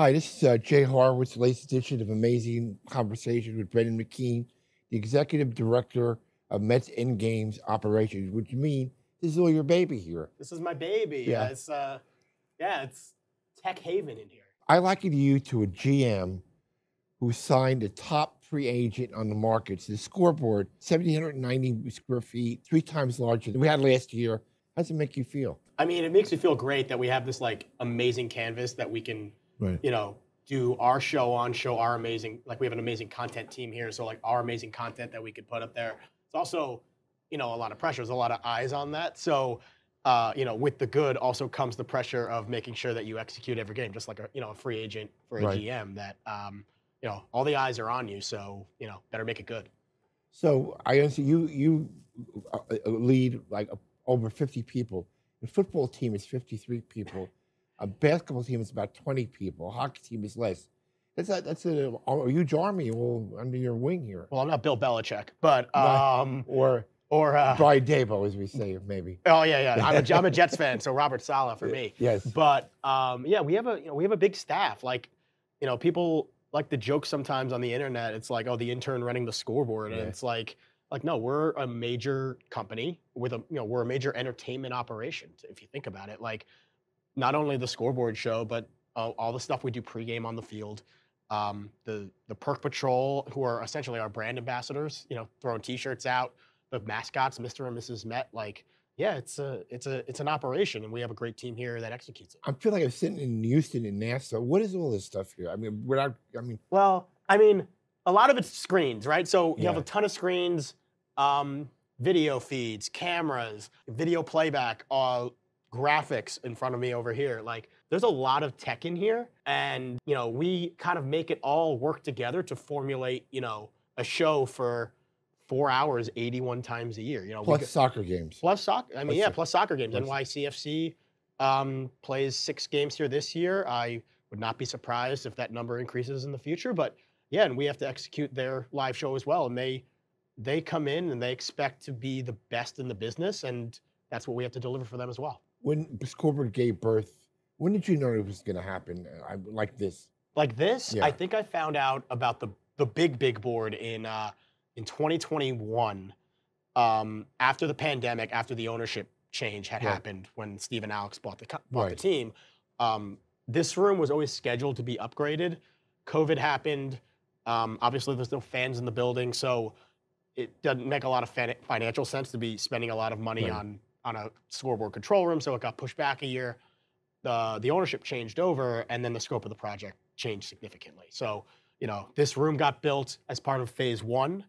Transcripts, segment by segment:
Hi, this is uh, Jay Horwitz, the latest edition of Amazing Conversation with Brendan McKeon, the Executive Director of Mets End Games Operations, which means this is all your baby here. This is my baby. Yeah. Yeah. It's uh, yeah, it's tech haven in here. I liken you to a GM who signed a top free agent on the markets. The scoreboard, 1,790 square feet, three times larger than we had last year. How does it make you feel? I mean, it makes me feel great that we have this like amazing canvas that we can, Right. you know, do our show on, show our amazing, like we have an amazing content team here. So like our amazing content that we could put up there. It's also, you know, a lot of pressure. There's a lot of eyes on that. So, uh, you know, with the good also comes the pressure of making sure that you execute every game, just like a, you know, a free agent for a Right. GM that, um, you know, all the eyes are on you. So, you know, better make it good. So I understand you you uh, uh, lead like over 50 people. The football team is 53 people. A basketball team is about 20 people. A hockey team is less. That's a, that's a, a huge army all under your wing here. Well, I'm not Bill Belichick, but um, Or or uh, Brian Daboll, as we say, maybe. oh yeah, yeah. I'm a, I'm a Jets fan, so Robert Saleh for me. Yes. But um, yeah, we have a you know we have a big staff. Like, you know, people like the joke sometimes on the internet. It's like, oh, the intern running the scoreboard, and it's like, like no, we're a major company with a you know we're a major entertainment operation. If you think about it, like not only the scoreboard show, but uh, all the stuff we do pregame on the field. Um, the the Perk Patrol, who are essentially our brand ambassadors, you know, throwing T-shirts out. The mascots, Mr. and Mrs. Met, like yeah, it's a it's a it's an operation, and we have a great team here that executes it. I feel like I'm sitting in Houston in NASA. What is all this stuff here? I mean, without, I mean, Well, I mean, a lot of it's screens, right? So you have a ton of screens, um, video feeds, cameras, video playback, uh, graphics in front of me over here. Like, there's a lot of tech in here, and you know, we kind of make it all work together to formulate, you know, a show for four hours, 81 times a year. You know, plus go- soccer games. Plus soccer. I mean, Plus yeah, plus soccer games. plus- NYCFC um, plays six games here this year. I would not be surprised if that number increases in the future. But yeah, and we have to execute their live show as well. And they they come in and they expect to be the best in the business, and that's what we have to deliver for them as well. When scoreboard gave birth, when did you know it was going to happen I, like this? Like this, Yeah. I think I found out about the the big big board in uh, in 2021 um, after the pandemic, after the ownership change had Right. happened when Steve and Alex bought the bought Right. the team. Um, this room was always scheduled to be upgraded. COVID happened. Um, obviously, there's no fans in the building, so it doesn't make a lot of fan- financial sense to be spending a lot of money Right. on on a scoreboard control room. So it got pushed back a year. The the ownership changed over, and then the scope of the project changed significantly. So you know, this room got built as part of phase one,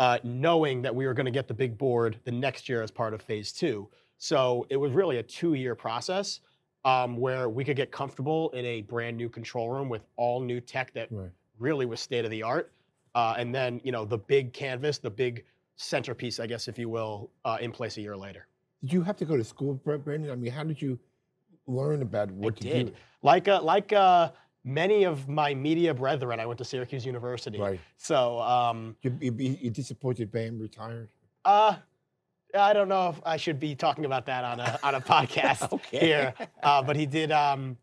uh, knowing that we were going to get the big board the next year as part of phase two. So it was really a two-year process um, where we could get comfortable in a brand new control room with all new tech that Right. really was state of the art. Uh, and then, you know, the big canvas, the big centerpiece, I guess, if you will, uh, in place a year later. Did you have to go to school, Brendan? I mean, how did you learn about what to did. do? Like, uh, like uh, many of my media brethren, I went to Syracuse University. Right. So, um, You, you, you you disappointed Boeheim retired? uh, I don't know if I should be talking about that on a on a podcast Okay. here, uh, but he did. Um,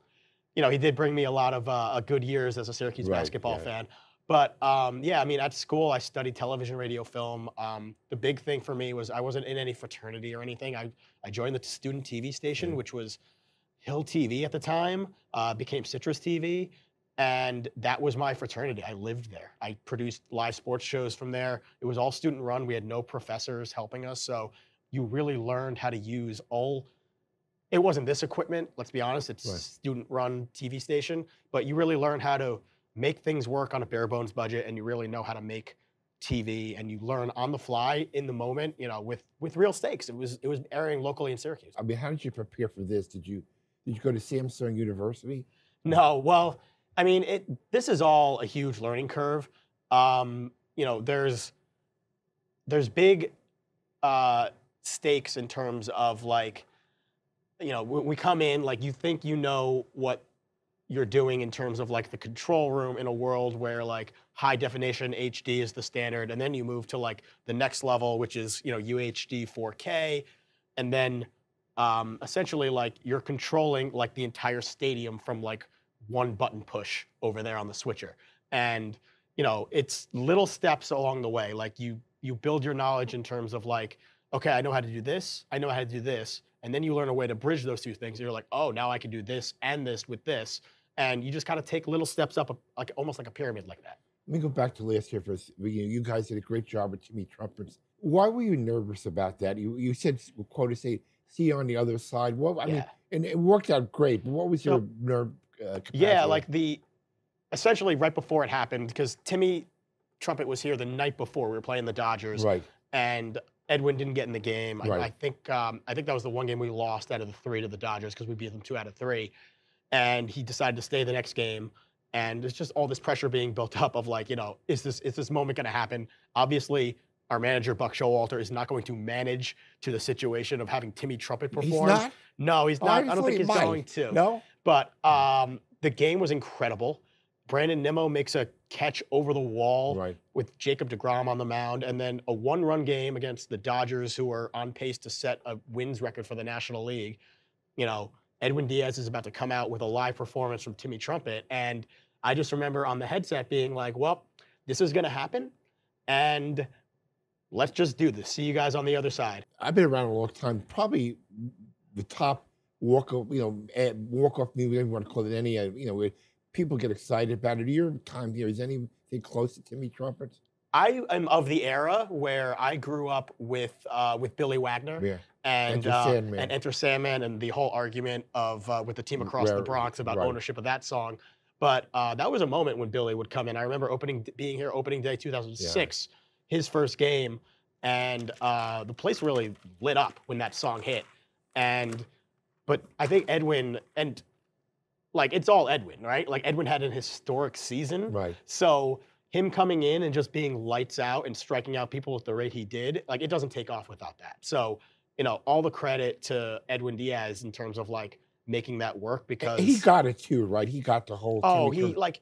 you know, he did bring me a lot of uh, good years as a Syracuse Right, basketball yeah. fan. But um, yeah, I mean, at school, I studied television, radio, film. Um, the big thing for me was I wasn't in any fraternity or anything. I, I joined the student TV station, Mhm. which was Hill TV at the time, uh, became Citrus TV. And that was my fraternity. I lived there. I produced live sports shows from there. It was all student run. We had no professors helping us. So you really learned how to use all it wasn't this equipment let's be honest it's Right. student run tv station but you really learn how to make things work on a bare bones budget and you really know how to make tv and you learn on the fly in the moment you know with with real stakes it was it was airing locally in syracuse I mean, how did you prepare for this? Did you did you go to Samsung University? No, well, I mean, it. This is all a huge learning curve. Um, you know, there's there's big uh, stakes in terms of like, you know, when we come in, like you think you know what you're doing in terms of like the control room in a world where like high definition HD is the standard, and then you move to like the next level, which is you know UHD 4K, and then um, essentially like you're controlling like the entire stadium from like one button push over there on the switcher. And you know, it's little steps along the way. Like you you build your knowledge in terms of like, okay, I know how to do this, I know how to do this, and then you learn a way to bridge those two things. You're like, oh, now I can do this and this with this, and you just kind of take little steps up, like almost like a pyramid, like that. Let me go back to last year for you. You guys did a great job with Timmy Trumpets. Why were you nervous about that? You you said quote to say see you on the other side. Well, I yeah. mean, and it worked out great. But what was your so, nerve? Uh, yeah, like the essentially right before it happened because Timmy Trumpet was here the night before we were playing the Dodgers, right? And Edwin didn't get in the game. Right. I, I think um, I think that was the one game we lost out of the three to the Dodgers because we beat them two out of three, and he decided to stay the next game. And it's just all this pressure being built up of like, you know, is this is this moment going to happen? Obviously, our manager Buck Showalter is not going to manage to the situation of having Timmy Trumpet perform. He's not. No, he's not. I, I don't think he's might. going to. No. But um, the game was incredible. Brandon Nimmo makes a catch over the wall right. with Jacob DeGrom on the mound, and then a one-run game against the Dodgers, who are on pace to set a wins record for the National League. You know, Edwin Diaz is about to come out with a live performance from Timmy Trumpet, and I just remember on the headset being like, "Well, this is going to happen, and let's just do this. See you guys on the other side." I've been around a long time. Probably the top walk off, you know, eh, walk off me, whatever you want to call it, any, uh, you know, people get excited about it. Your time here is anything close to Timmy Trumpets? I am of the era where I grew up with uh, with Billy Wagner yeah. And Enter uh, and Enter Sandman and the whole argument of uh, with the team across the Bronx about right. ownership of that song. But uh, that was a moment when Billy would come in. I remember opening being here opening day 2006, yeah. his first game, and uh, the place really lit up when that song hit. And but I think Edwin and like it's all Edwin, right? Like Edwin had an historic season. Right. So him coming in and just being lights out and striking out people at the rate he did, like it doesn't take off without that. So, you know, all the credit to Edwin Diaz in terms of like making that work because he got it too, right? He got the whole. Oh, he like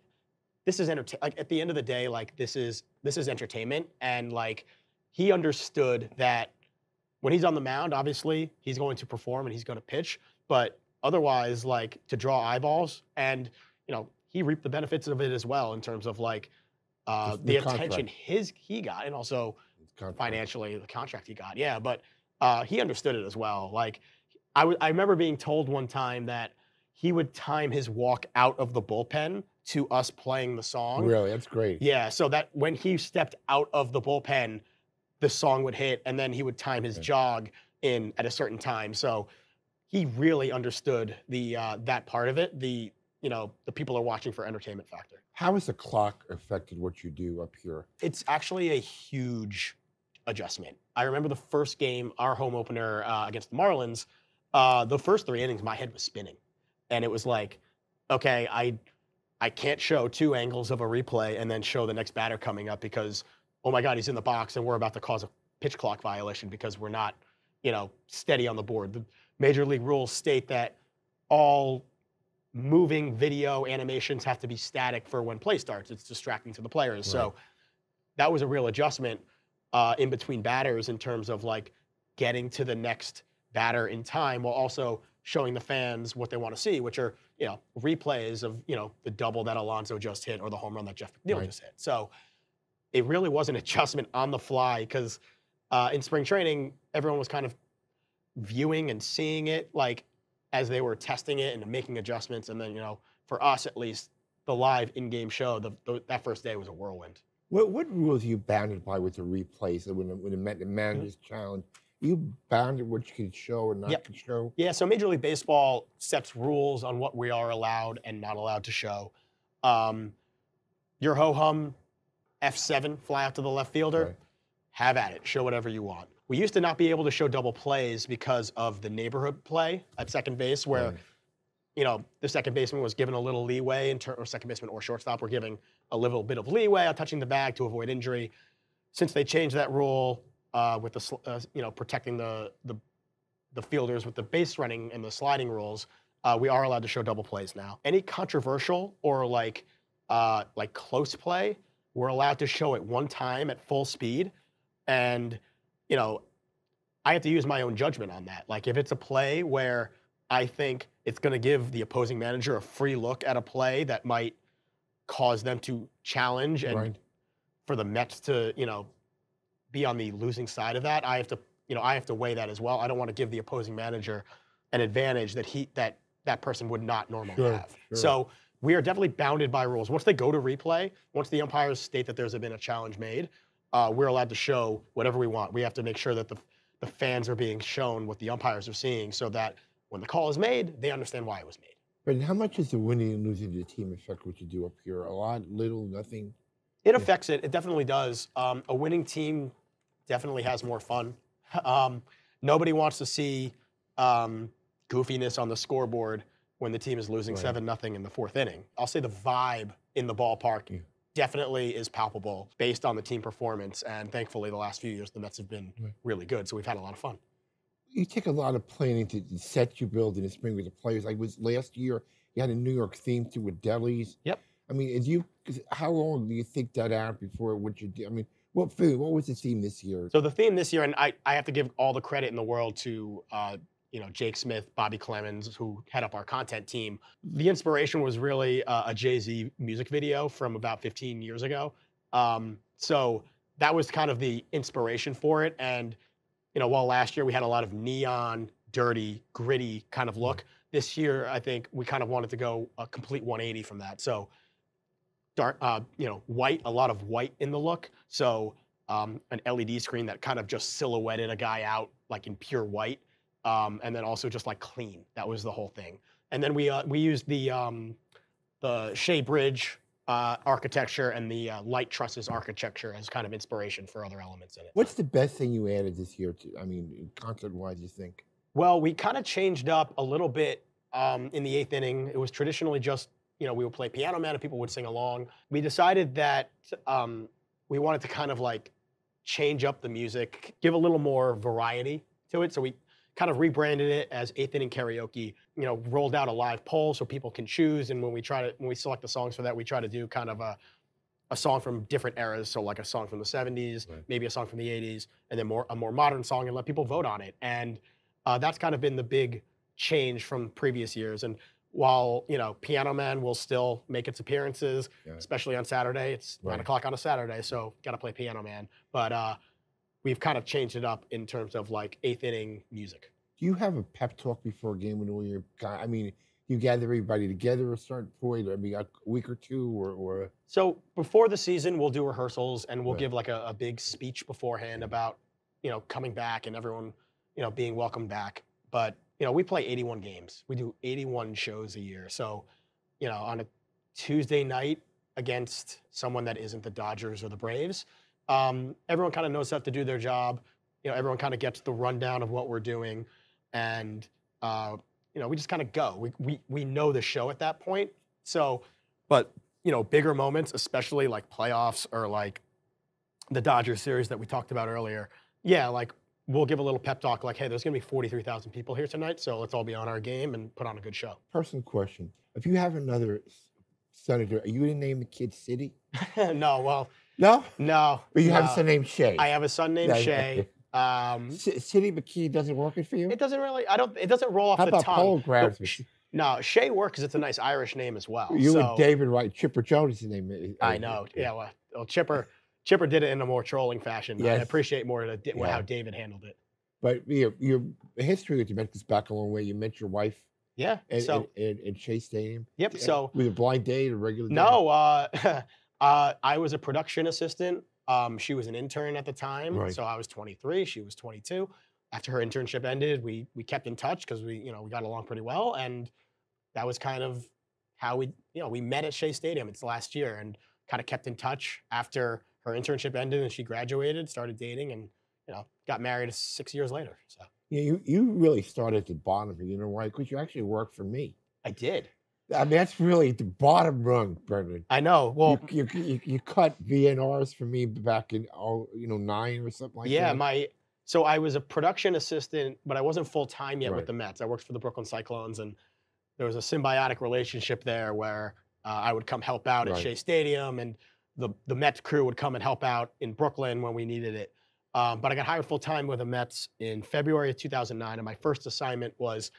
this is entertain. Like at the end of the day, like this is this is entertainment, and like he understood that when he's on the mound, obviously he's going to perform and he's going to pitch, but otherwise like to draw eyeballs and you know he reaped the benefits of it as well in terms of like uh, the, the attention his he got and also financially the contract he got yeah but uh, he understood it as well like I, w- I remember being told one time that he would time his walk out of the bullpen to us playing the song really that's great yeah so that when he stepped out of the bullpen the song would hit and then he would time his okay. jog in at a certain time so he really understood the uh, that part of it. The you know the people are watching for entertainment factor. How has the clock affected what you do up here? It's actually a huge adjustment. I remember the first game, our home opener uh, against the Marlins. Uh, the first three innings, my head was spinning, and it was like, okay, I I can't show two angles of a replay and then show the next batter coming up because oh my God, he's in the box and we're about to cause a pitch clock violation because we're not, you know, steady on the board. The, major league rules state that all moving video animations have to be static for when play starts. It's distracting to the players. Right. So that was a real adjustment uh, in between batters in terms of like getting to the next batter in time while also showing the fans what they want to see, which are you know replays of you know the double that Alonso just hit or the home run that Jeff McNeil right. just hit. So it really was an adjustment on the fly because uh, in spring training everyone was kind of viewing and seeing it like as they were testing it and making adjustments. And then, you know, for us at least, the live in-game show, the, the, that first day was a whirlwind. What, what rules are you bounded by with the replays when when the, the manager's mm-hmm. challenge? You bounded what you can show or not yep. can show? Yeah, so Major League Baseball sets rules on what we are allowed and not allowed to show. Um, your ho-hum F7 fly out to the left fielder, right. have at it. Show whatever you want. We used to not be able to show double plays because of the neighborhood play at second base, where right. you know the second baseman was given a little leeway in terms, or second baseman or shortstop were giving a little bit of leeway on touching the bag to avoid injury. Since they changed that rule uh, with the uh, you know protecting the, the the fielders with the base running and the sliding rules, uh, we are allowed to show double plays now. Any controversial or like uh, like close play, we're allowed to show it one time at full speed, and you know, I have to use my own judgment on that. Like if it's a play where I think it's going to give the opposing manager a free look at a play that might cause them to challenge and Right. for the Mets to, you know, be on the losing side of that. I have to, you know, I have to weigh that as well. I don't want to give the opposing manager an advantage that he that that person would not normally Sure, have. sure. So we are definitely bounded by rules. Once they go to replay, once the umpires state that there's been a challenge made, uh, we're allowed to show whatever we want. We have to make sure that the the fans are being shown what the umpires are seeing, so that when the call is made, they understand why it was made. But how much is the winning and losing to the team affect what you do up here? A lot, little, nothing. It affects it. It definitely does. Um, a winning team definitely has more fun. Um, nobody wants to see um, goofiness on the scoreboard when the team is losing Right. seven nothing in the fourth inning. I'll say the vibe in the ballpark Yeah. definitely is palpable based on the team performance. And thankfully, the last few years the Mets have been Right. really good, so we've had a lot of fun. You take a lot of planning to set your build in the spring with the players. Like was last year, you had a New York theme too with delis. Yep. I mean, is you? How long do you think that out before what you do? I mean, what food? What was the theme this year? So the theme this year, and I, I have to give all the credit in the world to uh, you know Jake Smith, Bobby Clemens, who head up our content team. The inspiration was really uh, a Jay Z music video from about 15 years ago. Um, so that was kind of the inspiration for it. And you know, while last year we had a lot of neon, dirty, gritty kind of look, this year I think we kind of wanted to go a complete 180 from that. So dark, uh, you know, white, a lot of white in the look. So um, an LED screen that kind of just silhouetted a guy out like in pure white, um, and then also just like clean. That was the whole thing. And then we uh, we used the um, the Shea Bridge uh, architecture and the uh, light trusses architecture as kind of inspiration for other elements in it. What's the best thing you added this year? To I mean, concert wise, you think? Well, we kind of changed up a little bit um, in the eighth inning. It was traditionally just, you know, we would play Piano Man and people would sing along. We decided that um, we wanted to kind of like change up the music, give a little more variety to it. So we kind of rebranded it as eighth inning karaoke. You know, rolled out a live poll so people can choose. And when we try to, when we select the songs for that, we try to do kind of a a song from different eras, so like a song from the 70s, Right. maybe a song from the 80s, and then more a more modern song, and let people vote on it. And uh, that's kind of been the big change from previous years. And while you know, Piano Man will still make its appearances, Yeah. especially on Saturday. It's nine o'clock on a Saturday, so got to play Piano Man. But uh, we've kind of changed it up in terms of like eighth inning music. Do you have a pep talk before a game when all your guy? I mean, you gather everybody together a certain point. Mean, a week or two, or or So before the season, we'll do rehearsals and we'll Right. give like a, a big speech beforehand about, you know, coming back and everyone, you know, being welcomed back. But you know, we play 81 games. We do 81 shows a year. So, you know, on a Tuesday night against someone that isn't the Dodgers or the Braves, um, everyone kind of knows how to do their job. You know, everyone kind of gets the rundown of what we're doing, and uh, you know, we just kind of go. We, we we know the show at that point. So, but you know, bigger moments, especially like playoffs or like the Dodgers series that we talked about earlier. Yeah, like we'll give a little pep talk, like, hey, there's gonna be 43,000 people here tonight, so let's all be on our game and put on a good show. personal question: If you have another senator, are you going to name the kid Citi? no, well, No, no. But you have a son named Shay. I have a son named yeah, Shay. Um, Citi McKee doesn't work for you. it doesn't really. I don't. It doesn't roll off How the about tongue. Paul grabs me? No, Shay works because it's a nice Irish name as well. You so, and David Wright, Chipper Jones' name. is- I know. Yeah, well, well, Chipper, Chipper did it in a more trolling fashion. I appreciate more the, Yeah. how David handled it. But your your history with the Mets goes back a long way. You met your wife Yeah. at, so at, at, at Shea Stadium. yep. Uh, So with a blind date, a regular date? no, uh, uh, I was a production assistant. Um, she was an intern at the time, Right. so I was 23. She was 22. After her internship ended, we we kept in touch because we you know we got along pretty well, and that was kind of how we you know we met at Shea Stadium. It's last year, and kind of kept in touch after her internship ended and she graduated, started dating, and you know got married six years later. So Yeah, you you really started at the bottom. You know why? Because you actually worked for me. I did. I mean, that's really the bottom rung, Brendan. I know. Well, you, you, you, you cut VNRs for me back in oh you know nine or something like yeah, that. Yeah, my so I was a production assistant, but I wasn't full time yet Right. with the Mets. I worked for the Brooklyn Cyclones, and there was a symbiotic relationship there where uh, I would come help out at Right. Shea Stadium, and the the Mets crew would come and help out in Brooklyn when we needed it. Um, but I got hired full time with the Mets in February of 2009, and my first assignment was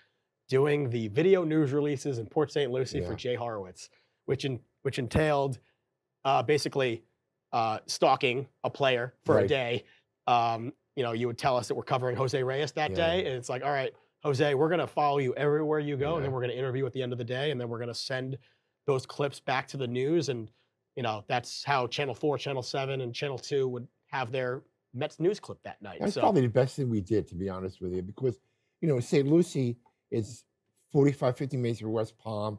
doing the video news releases in Port St. Lucie for Yeah. Jay Horwitz, which in, which entailed uh, basically uh, stalking a player for a day. Um, you know, you would tell us that we're covering Jose Reyes that Yeah. day, and it's like, all right, Jose, we're gonna follow you everywhere you go, and then we're gonna interview at the end of the day, and then we're gonna send those clips back to the news, and you know, that's how Channel Four, Channel Seven, and Channel Two would have their Mets news clip that night. That's so probably the best thing we did, to be honest with you, because, you know, St. Lucie is 45, 50 minutes from West Palm,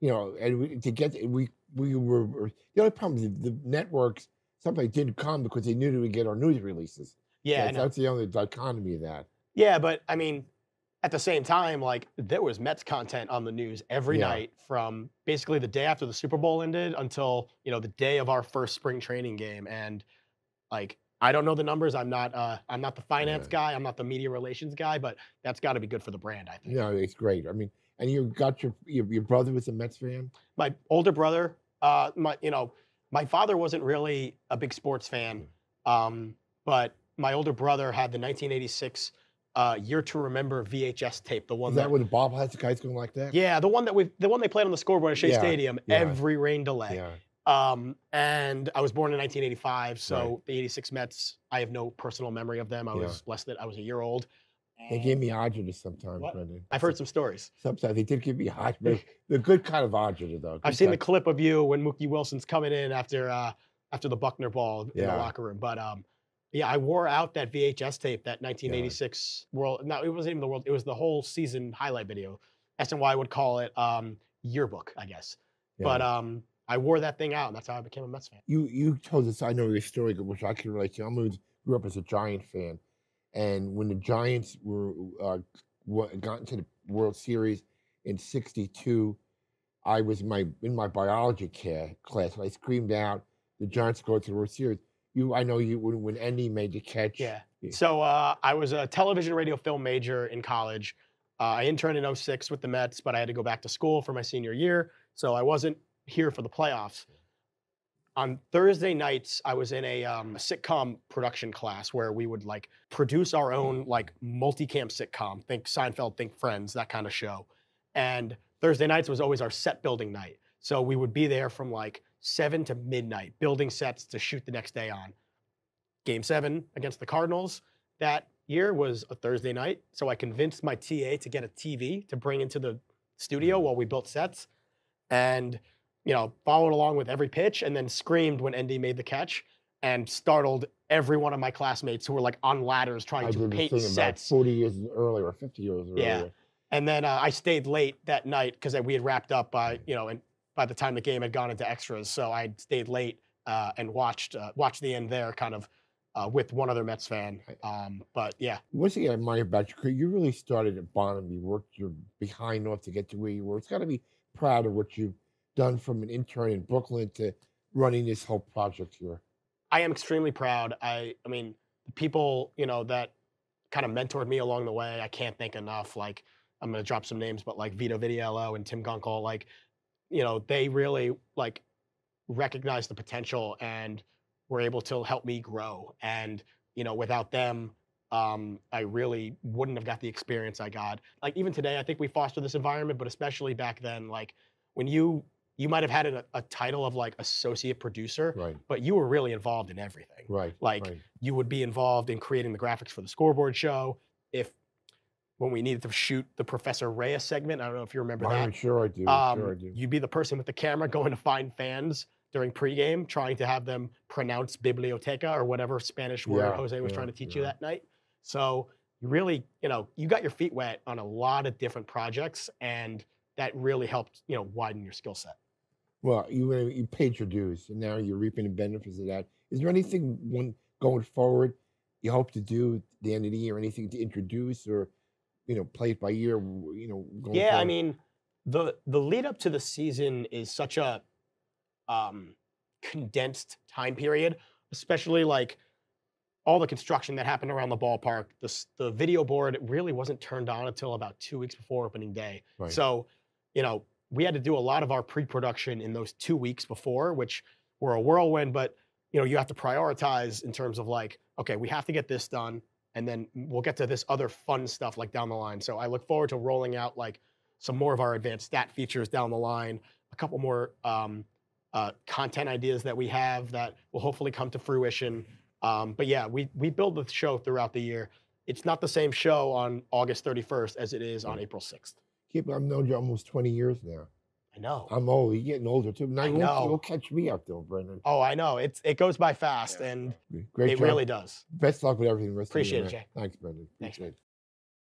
you know, and we, to get, we, we were, the only problem is the networks, somebody didn't come because they knew they would get our news releases. yeah, that's, that's the only dichotomy of that. Yeah, but I mean, at the same time, like there was Mets content on the news every Yeah. night from basically the day after the Super Bowl ended until you know the day of our first spring training game. And like, I don't know the numbers. I'm not. Uh, I'm not the finance Yeah. guy. I'm not the media relations guy. But that's got to be good for the brand. I think. Know, it's great. I mean, and you got your, your, your brother was a Mets fan? My older brother, uh, my you know, my father wasn't really a big sports fan, um, but my older brother had the 1986 uh, Year to Remember VHS tape, the one Is that when the bobbleheads, the guys going like that? Yeah, the one that we, the one they played on the scoreboard at Shea Yeah, Stadium yeah. every rain delay. Yeah. Um, and I was born in 1985, so Right. the '86 Mets, I have no personal memory of them. I Yeah. was less than I was a year old. They gave me agita sometimes, What? Brendan. I've heard some stories. Sometimes they did give me agita, the good kind of agita, though. I've seen the clip of you when Mookie Wilson's coming in after uh, after the Buckner ball in the locker room. But um, yeah, I wore out that VHS tape, that 1986 World. No, it wasn't even the World. It was the whole season highlight video. SNY would call it um, yearbook, I guess. But um, I wore that thing out, and that's how I became a Mets fan. you you told us I know your story, which I can relate to. I moved, grew up as a Giant fan, and when the Giants were uh, got into the World Series in '62, I was in my in my biology ca- class, and I screamed out, "The Giants go to the World Series!" You, I know you when, when Endy made the catch. Yeah. Yeah. So uh, I was a television, radio, film major in college. Uh, I interned in 06 with the Mets, but I had to go back to school for my senior year, so I wasn't here for the playoffs. On Thursday nights, I was in a, um, a sitcom production class where we would like produce our own like multicam sitcom. Think Seinfeld, think Friends, that kind of show. And Thursday nights was always our set building night. So we would be there from like seven to midnight, building sets to shoot the next day on. Game seven against the Cardinals that year was a Thursday night. So I convinced my TA to get a TV to bring into the studio while we built sets and, you know, followed along with every pitch and then screamed when Endy made the catch and startled every one of my classmates who were like on ladders trying I to paint sets. 40 years earlier, or 50 years earlier. Yeah. And then uh, I stayed late that night because we had wrapped up by, you know, and by the time the game had gone into extras, so I stayed late uh, and watched uh, watched the end there, kind of uh, with one other Mets fan. Um, but yeah, One thing I admire about your career, you really started at bottom. You worked your behind off to get to where you were. It's got to be proud of what you've done from an intern in Brooklyn to running this whole project here. I am extremely proud. I, I mean, the people you know that kind of mentored me along the way, I can't thank enough. Like I'm gonna drop some names, but like Vito Vidiello and Tim Gunkel, like you know, they really like recognized the potential and were able to help me grow. And you know, without them, um, I really wouldn't have got the experience I got. Like even today, I think we foster this environment, but especially back then, like when you you might have had a, a title of like associate producer, Right, but you were really involved in everything right. Like, right. you would be involved in creating the graphics for the scoreboard show. If when we needed to shoot the Professor Reyes segment, I don't know if you remember I'm that. sure I do. Um, sure I do. You'd be the person with the camera going to find fans during pregame, trying to have them pronounce biblioteca or whatever Spanish word Yeah, Jose was yeah, trying to teach you that night. So you really, you know, you got your feet wet on a lot of different projects, and that really helped, you know, widen your skill set. Well, you you paid your dues, and now you're reaping the benefits of that. Is there anything when going forward you hope to do at the end of the year? Anything to introduce or you know play it by ear? w- You know, going Yeah, I mean, the the lead up to the season is such a um, condensed time period, especially like all the construction that happened around the ballpark. The the video board really wasn't turned on until about two weeks before opening day. Right. So, you know, we had to do a lot of our pre-production in those two weeks before, which were a whirlwind. But you know, you have to prioritize in terms of like, okay, we have to get this done, and then we'll get to this other fun stuff like down the line. So I look forward to rolling out like some more of our advanced stat features down the line, a couple more um, uh, content ideas that we have that will hopefully come to fruition. Um, but yeah, we we build the show throughout the year. It's not the same show on August 31st as it is on April 6th. Keep, I've known you almost 20 years now. I know. I'm old. You're getting older too. Now I you won't, know. you won't catch me up though, Brendan. Oh, I know. It's it goes by fast, and Great it job. really does. Best luck with everything. the rest Appreciate year, it. Jay. Thanks, Brendan. Thanks, Appreciate it.